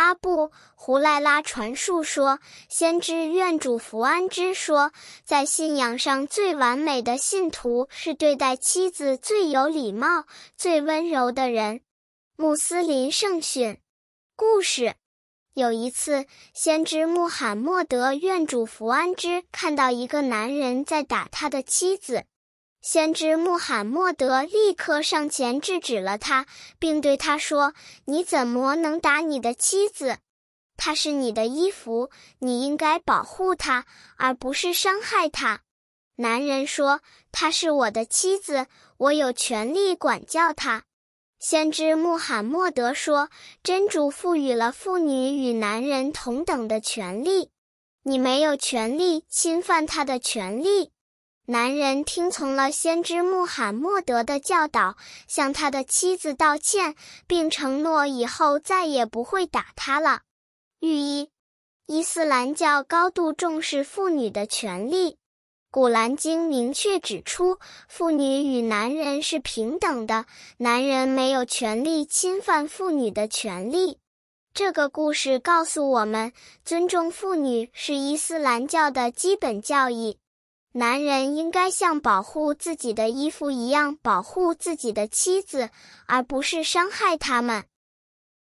阿布胡赖拉传述说，先知愿主福安之说，在信仰上最完美的信徒是对待妻子最有礼貌、最温柔的人。穆斯林圣训故事：有一次，先知穆罕默德愿主福安之看到一个男人在打他的妻子。先知穆罕默德立刻上前制止了他，并对他说：“你怎么能打你的妻子？她是你的衣服，你应该保护她，而不是伤害她。”男人说：“她是我的妻子，我有权利管教她。”先知穆罕默德说：“真主赋予了妇女与男人同等的权利，你没有权利侵犯她的权利。”男人听从了先知穆罕默德的教导，向他的妻子道歉，并承诺以后再也不会打他了。寓意：伊斯兰教高度重视妇女的权利。古兰经明确指出，妇女与男人是平等的，男人没有权利侵犯妇女的权利。这个故事告诉我们，尊重妇女是伊斯兰教的基本教义。男人应该像保护自己的衣服一样保护自己的妻子，而不是伤害他们。